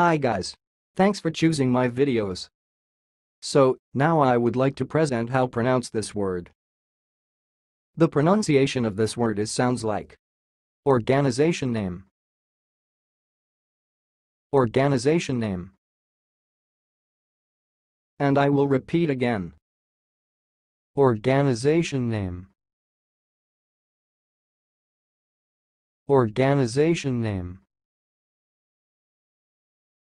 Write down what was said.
Hi guys. Thanks for choosing my videos. So, now I would like to present how pronounce this word. The pronunciation of this word is sounds like Organization name Organization name And I will repeat again. Organization name Organization name